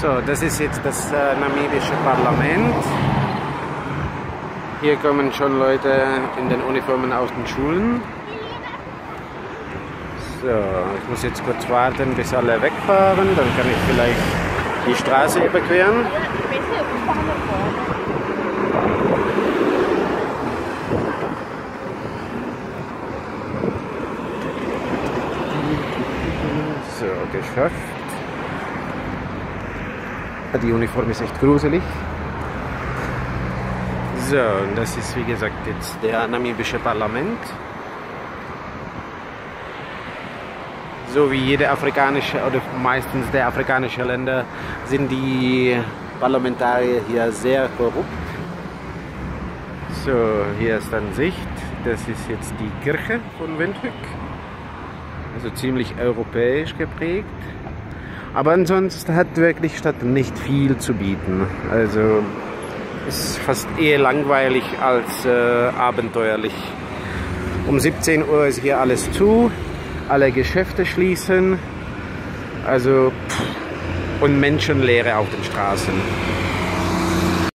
So, das ist jetzt das äh, namibische Parlament. Hier kommen schon Leute in den Uniformen aus den Schulen. So, ich muss jetzt kurz warten, bis alle wegfahren, dann kann ich vielleicht die Straße überqueren. So, geschafft. Die Uniform ist echt gruselig. So, und das ist wie gesagt jetzt der namibische Parlament. So wie jede afrikanische oder meistens der afrikanische Länder sind die Parlamentarier hier sehr korrupt. So, hier ist dann Sicht. Das ist jetzt die Kirche von Windhoek. Also ziemlich europäisch geprägt. Aber ansonsten hat wirklich Stadt nicht viel zu bieten. Also ist fast eher langweilig als äh, abenteuerlich. Um 17 Uhr ist hier alles zu, alle Geschäfte schließen. Also pff, und Menschenleere auf den Straßen.